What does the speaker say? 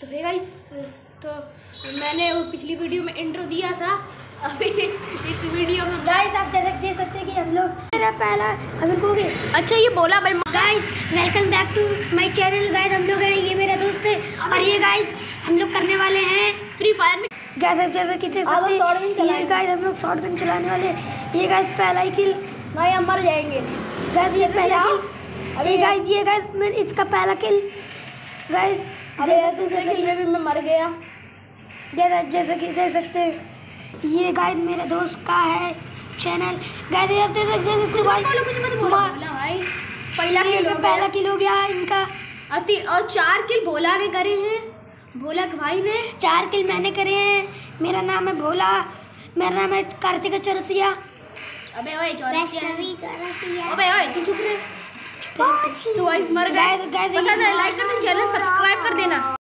तो है गाइस तो मैंने वो पिछली वीडियो में इंट्रो दिया था। अभी इस वीडियो में गाइस आप जैसे देख सकते हैं कि हम लोग मेरा पहला हम लोग अच्छा ये बोला भाई guys welcome back to my channel guys हम लोग हैं ये मेरा दोस्त है। और ये गाइस हम लोग करने वाले हैं फ्री फायर में गाइस आप जैसे कि देख सकते हैं गाइस हम लोग शॉर्ट गन चलाने वाले ये गाइस पहला ही किल भाई हम मर जाएँगे। गाइस ये पहला। किल ये गाइस ये गाइस इसका पहला किल गाइस अबे यार दूसरे किल में भी मैं मर गया। गाइस आप जैसे कि देख सकते हैं ये गाइस मेरे दोस्त का है चैनल गाइस आप देख सकते हैं कि भाई बोलो कुछ मत बोलो बोला भाई। पहला किल हो पहला किल हो गया इनका। अति और चार किल भोला ने करे हैं। भोला के भाई ने। चार किल मैंने करे हैं। मेरा नाम है भोला। मेरा नाम है कार्तिक चौरसिया। अबे ओए चौरासी अबे ओए तू चुप रह। तो गाइस मर गए पसंद है लाइक कर देना चैनल सब्सक्राइब